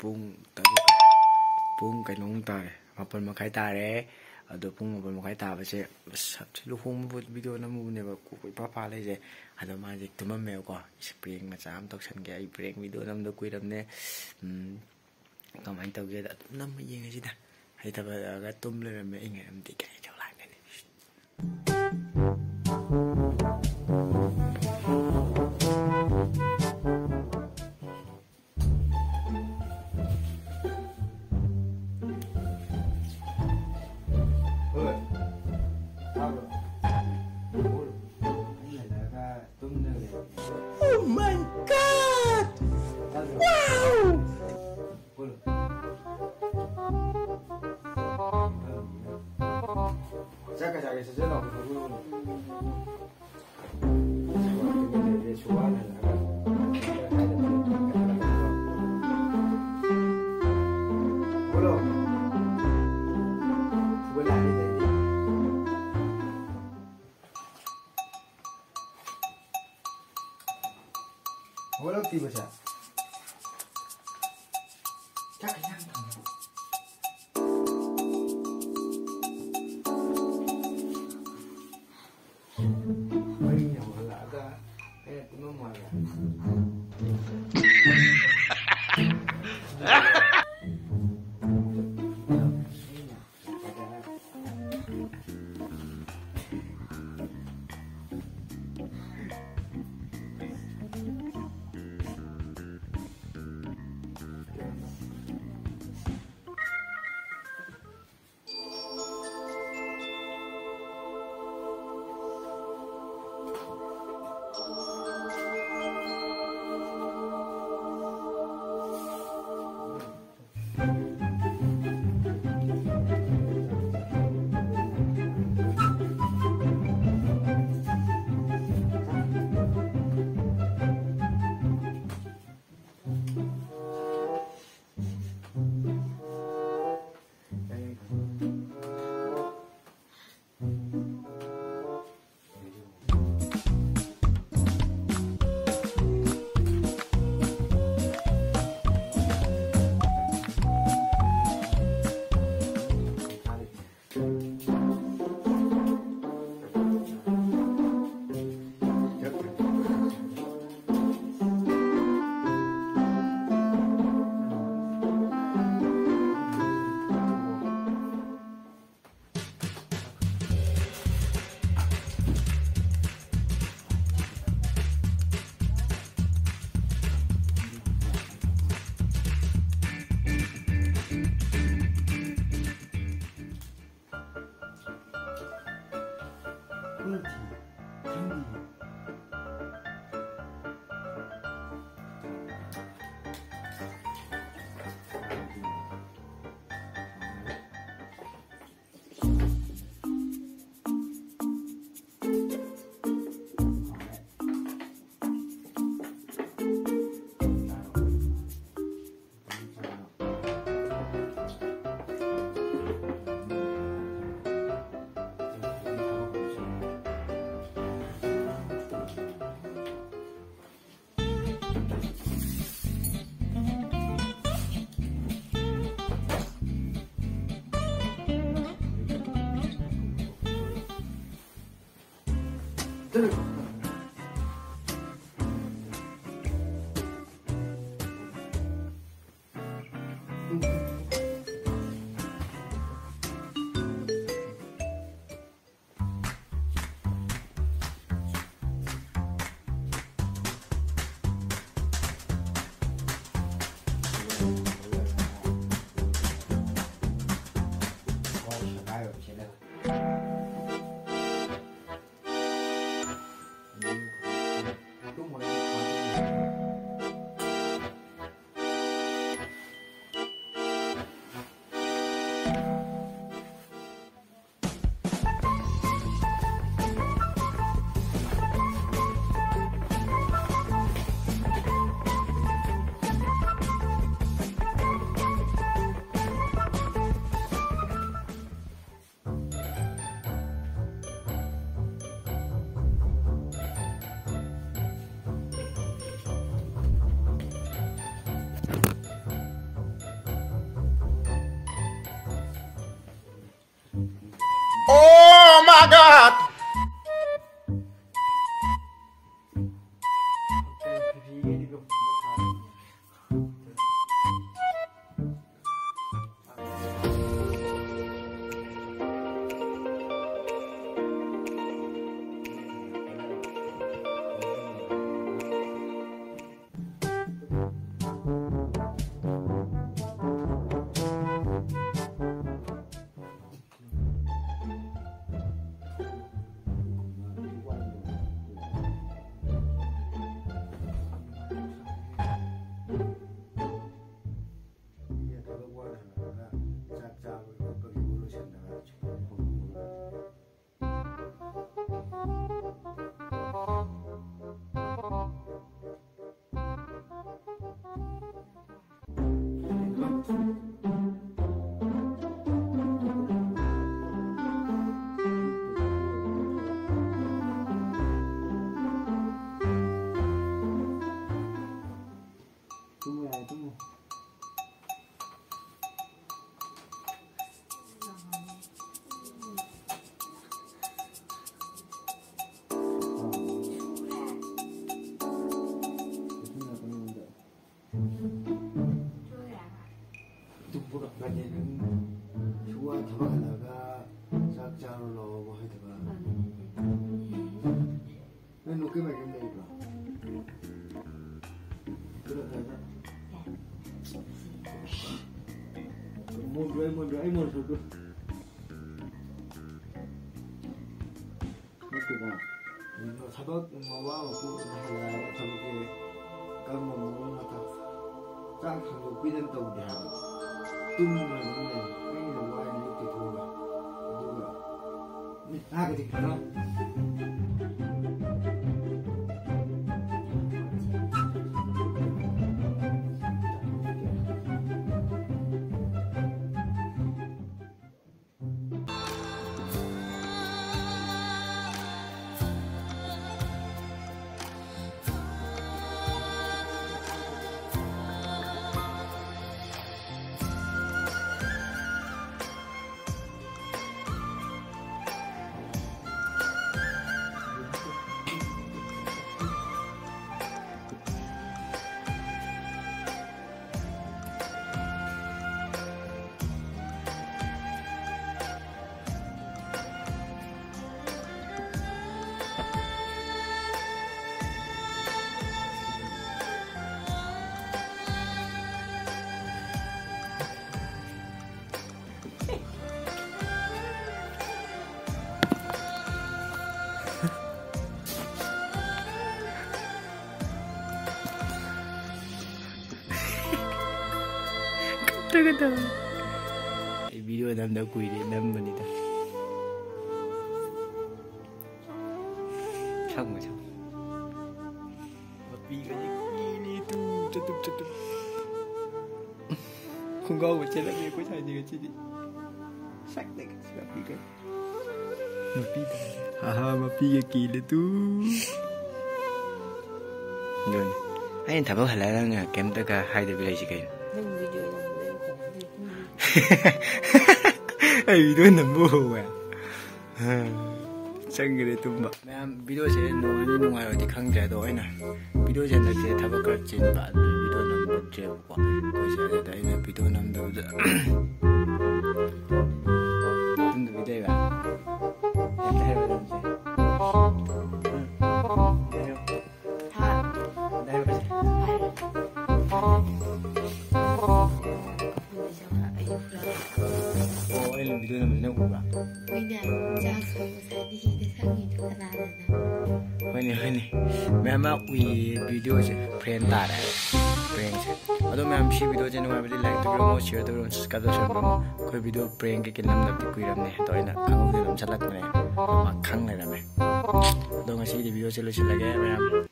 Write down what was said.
ꯄꯨꯡ ꯇꯔꯨꯛ ꯄꯨꯡ ꯀꯩꯅꯣꯃꯨꯛ ꯇꯥꯔꯦ ꯃꯥꯄꯜ ꯃꯈꯥꯏ ꯇꯥꯔꯦ ꯑꯗꯣ ꯄꯨꯡ ꯃꯥꯄꯜ ꯃꯈꯥꯏ ꯇꯥꯕꯁꯦ ꯂꯨꯍꯣꯡꯕ ꯚꯤꯗꯤꯑꯣ ꯅꯝꯃꯨꯕꯅꯦꯕ ꯀꯣꯛ ꯏꯄꯥ ꯄꯥ ꯂꯩꯁꯦ ꯑꯗꯣ ꯃꯥꯁꯦ ꯇꯨꯝꯃꯝꯃꯦꯕꯀꯣ ꯄ꯭ꯔꯦꯡ ꯃꯆꯥ ꯑꯃ ꯇꯧꯁꯟꯒꯦ ꯑꯩ ꯄ꯭ꯔꯦꯡ ꯚꯤꯗꯤꯑꯣ ꯅꯝꯗ ꯀꯨꯏꯔꯕꯅꯦ ꯀꯃꯥꯏꯅ ꯇꯧꯒꯦꯗ ꯑꯗꯨꯝ ꯅꯝꯃ ꯌꯦꯡꯉꯁꯤꯗ ꯍꯩꯇꯕꯒ ꯇꯨꯝ ꯂꯩꯔꯝꯃꯦ ꯑꯩ ꯉꯥꯏꯔꯝꯗꯤ ꯀꯩ ꯇꯧ chắc tiba sah. Jaga 真的 아까는 좋아 타박하다가 싹장을 넣고 하다가 왜 놓게 말겠네, 이거. 그러다가 뭐 라이몬 라이몬 저거 그러니까 뭐 사박 뭐와 먹고 하다가 저렇게 까먹는 거 같아 딱 한국 삐는 또 우리 하고 都弄了什么嘞？没得玩，那就得偷了。对吧？你拉个地盘了？rồi. Video em đã quỳ để đâm mình đi ta. Xong rồi xong. Vì cái gì kia tu tu tu tu tu không có một chế là việc của thầy gì cái gì sắc đấy là vì cái mà pi haha mà pi cái kia đấy tu rồi. Anh thầm vào lại là kém tất cả hai đứa bây giờ gì cái ai video nằm mơ à. Chẳng cái tum bạc mẹ video sẽ nấu ăn nấu ăn thì không trẻ đói nè video sẽ là sẽ thắp cái trên bạn, video nằm bật treo quá coi sẽ là đấy là video nằm đâu rồi tum होने होने मैम उ वीडियो से फ्रेंड तारे प्रेंग से अदो मैम सी video से नुबी लाइक तौर शेयर तौर सब्सक्राइब तौर वीडियो प्रेंग के लमदी कुरमने तो खाने खंगने अदो वीडियो से लुसलगे मैम